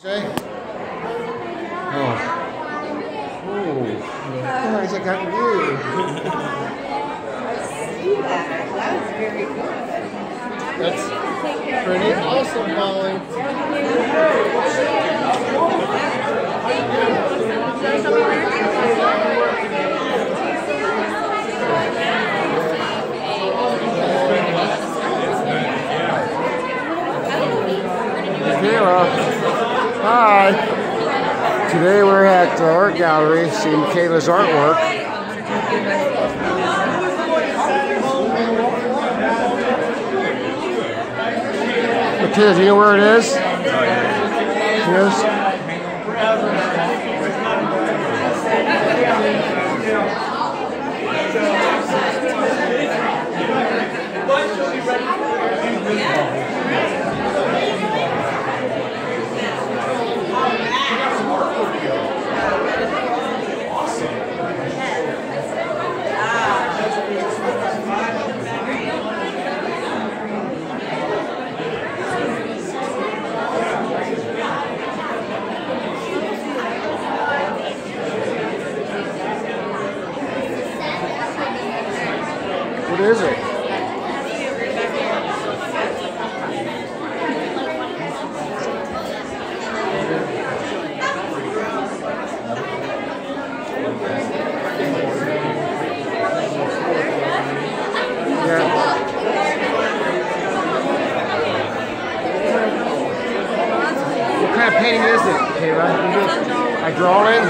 Say? Oh. Oh. Guys, I got you. That was very good. That's pretty awesome, Molly. Kayla. Hi. Today we're at the art gallery seeing Kayla's artwork. Matilda, do you know where it is? Oh, yes. What is it? What kind of painting is it, Kayla? Just a drawing?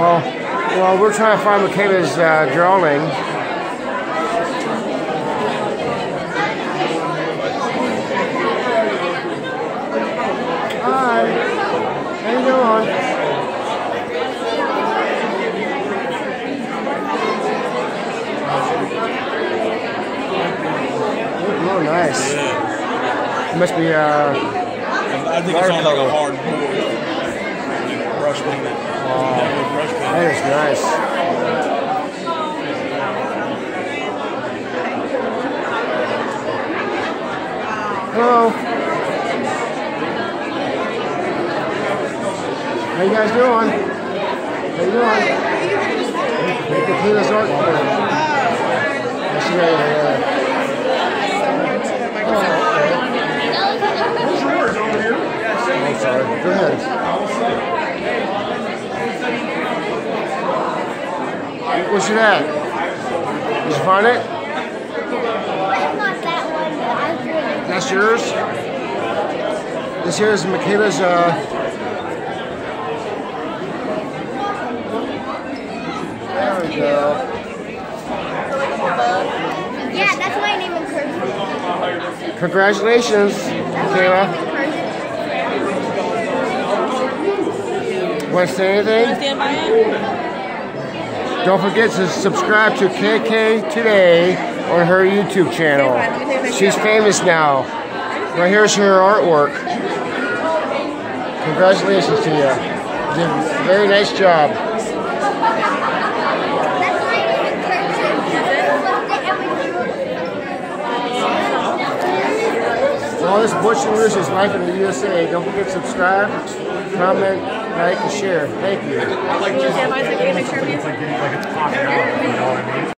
Well, well, we're trying to find Michaela's uh, drawing. Hi, how you doing? Oh, nice. It must be uh, I think it's on like a hard board. Brush painted. Definitely brush painted. that is nice. Hello. How you guys doing? How you doing? Make the cleanest art for you. Yes, yeah, yeah, yeah. Oh, sorry. Go ahead. What's your at? Did you find it? That's yours? This here is Michaela's, uh... There we go. Yeah, that's why I name him Persian. Congratulations, Michaela. Want to say anything? Don't forget to subscribe to KK Today on her YouTube channel. She's famous now. Right here's her artwork. Congratulations to you. You did a very nice job. Well, this is and Life in the USA. Don't forget to subscribe, comment, like, and share. Thank you. Stand by it again. Make sure we- like getting like a talking out, you know what I mean?